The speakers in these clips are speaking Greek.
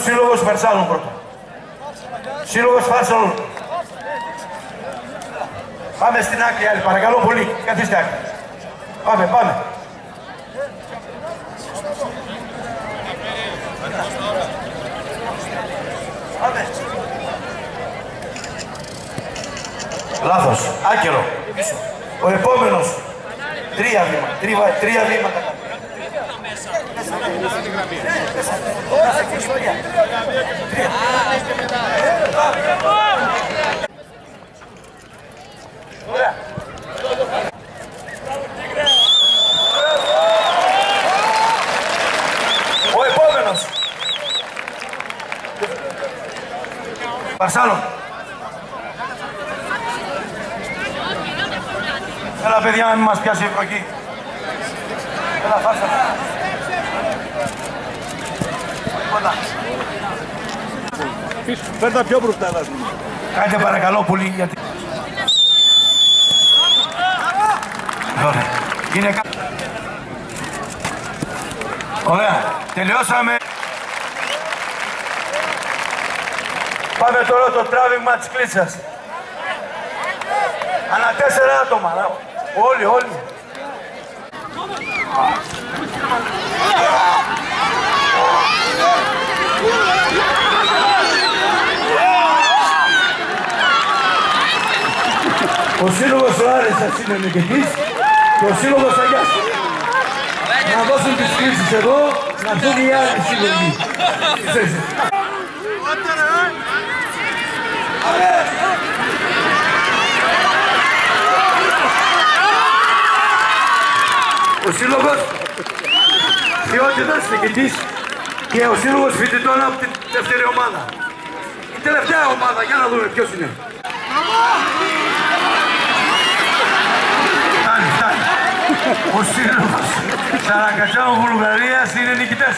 σύλλογος Βερσάλων πρώτα. Σύλλογος Φάρσαλων. Πάμε στην άκρη άλλη, παρακαλώ πολύ. Καθίστε άκρη. Πάμε, πάμε. Πάμε. Λάθος. Άκυρο. Ο επόμενος. Τρία βήματα. Τρία, τρία βήματα. Ο επόμενος. Παρσάλων. Έλα παιδιά να μην μας πιάσει η βροχή. Έλα φάρσα. Κοντά. Φέρ' τα πιο μπροστά, Ελάς. Κάντε παρακαλώ πολύ γιατί... Ωραία. Είναι κα... Ωραία. Τελειώσαμε. Πάμε τώρα το τράβηγμα της κλίτσας. Ανά τέσσερα άτομα. να- Όλοι, όλοι. Ο σύλλογος ο Άρεσας είναι νικητής και ο σύλλογος Αγιάς. Να δώσουν τις κλήσεις εδώ, να δουν οι άλλοι σύλλογοι. Ξέρεις. Ο σύλλογος ποιότητας νικητής και ο σύλλογος φοιτητών από την δεύτερη ομάδα. Η τελευταία ομάδα, για να δούμε ποιος είναι. Φτάνει, φτάνει. Ο σύλλογος Σαρακατσάου Βουλγαρίας είναι νικητές.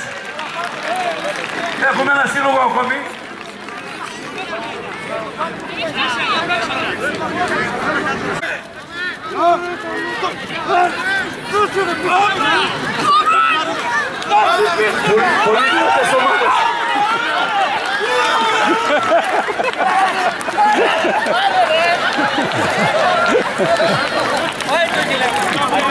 Έχουμε ένα σύλλογο ακόμη. Πολύ, πολύ δυνατές ομάδες. Πάνω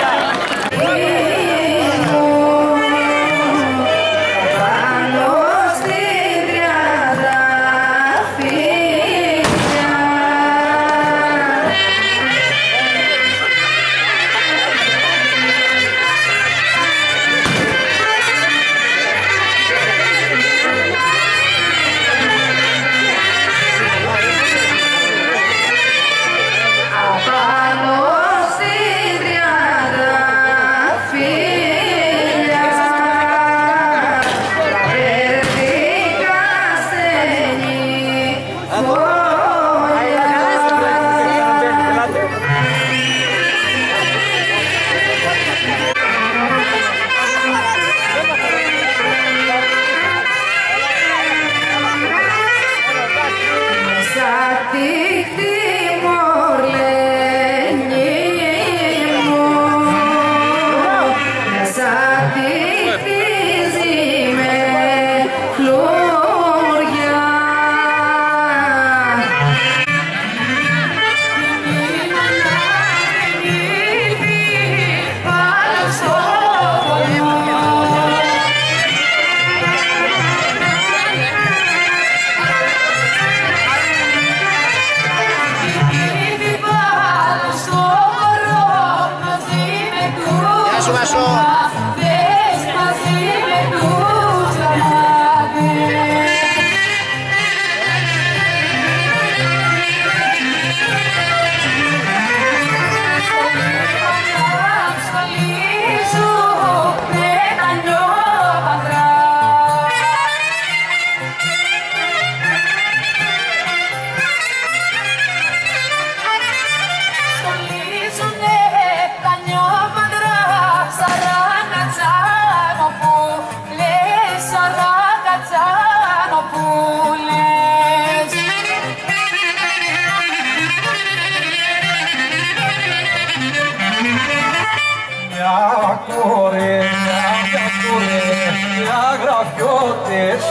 γραφιώτες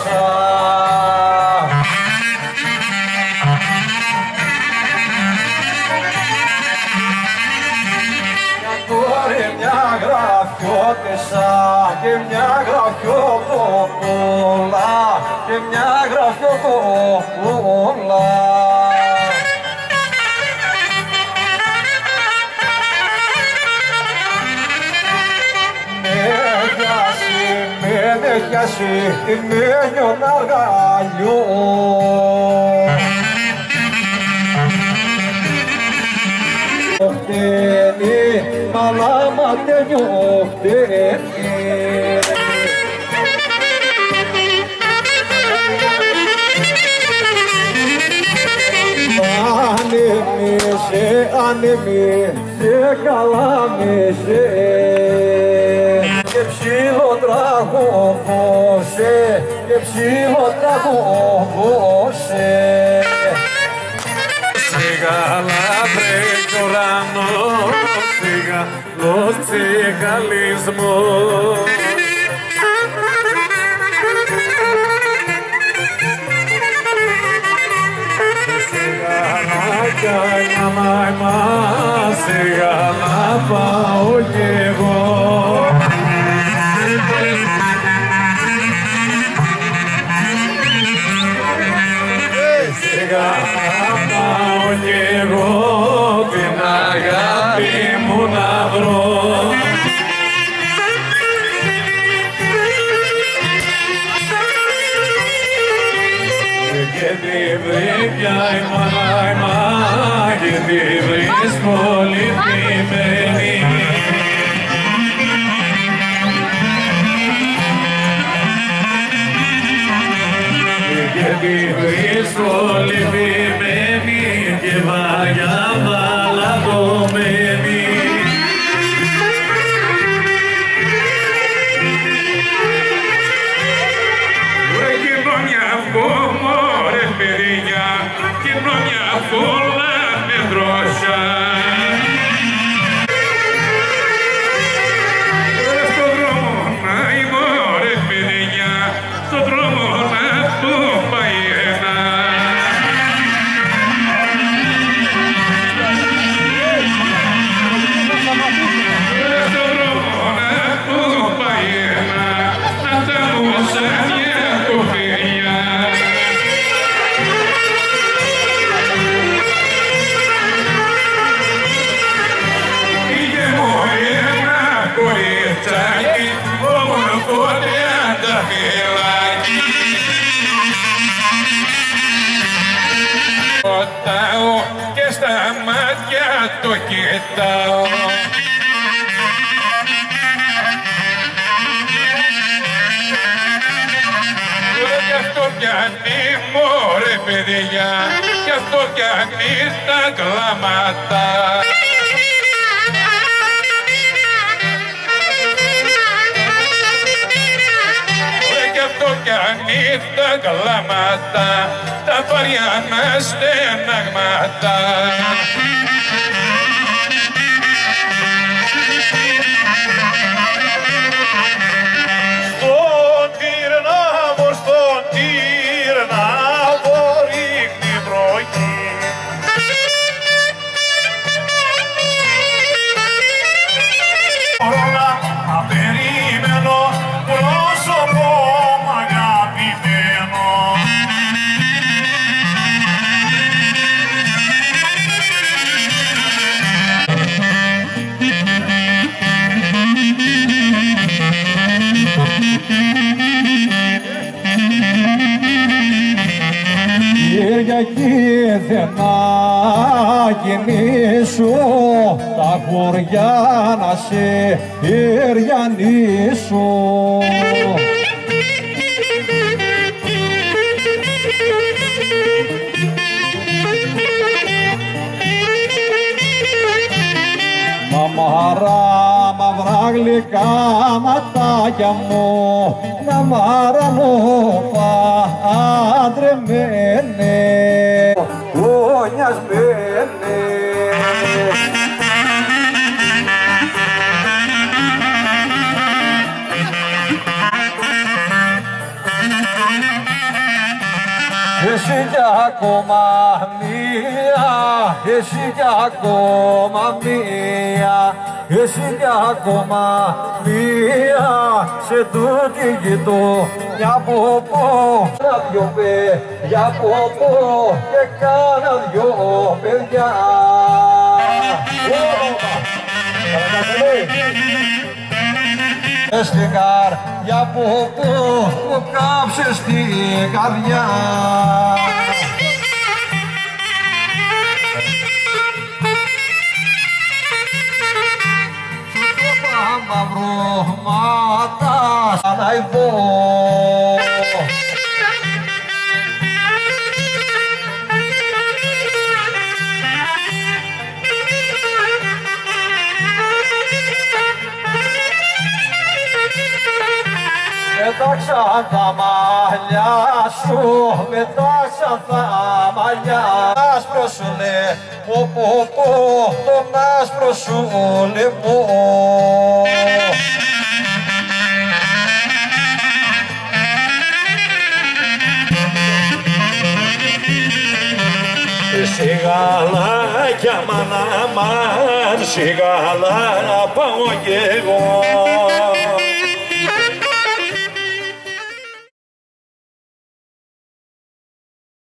τιμένιο να γαλιό. Φταίνει, μαλάμα τένιο φταίνει. Ανεμίσε, ανεμίσε, καλά μίσε και ψηλό τραγωγώσε και ψηλό τραγωγώσε Σιγά λάβρε κι ουρανό, σιγά los τσιγαλισμός. Σιγά να μαϊμά, σιγά να πάω κι Και τη βρήκια η μάνα και τη βρεις πολύ ποιμένη. Και τη βρεις πολύ ποιμένη και βαριά βαλαδωμένη. Το κοιτάω. Κι αυτό πιάνει μωρέ παιδιά, κι αυτό πιάνει τα κλάματα. Ρε κι αυτό πιάνει τα κλάματα, τα βαριά με στεναγμάτα. Κοιμήσω τα χωριά να σε εριανίσω. Μαμαρά μαυρά γλυκά ματάκια μου να μαρανώ παντρεμένε γονιασμένε Εσύ κι ακόμα μία, εσύ κι ακόμα μία, εσύ κι ακόμα μία, σε τούτη κοιτώ μια ποπό, να δυο παιδιά ποπό και κάνα δυο παιδιά. στην καρδιά που που μου κάψε στην καρδιά. Come on. Μετάξαν τα μαλλιά σου, μετάξαν τα μαλλιά Άσπρο σου λέ, πω πω πω, τον άσπρο σου λεπό Σιγαλάκια μάνα μάν, σιγαλά πάω κι εγώ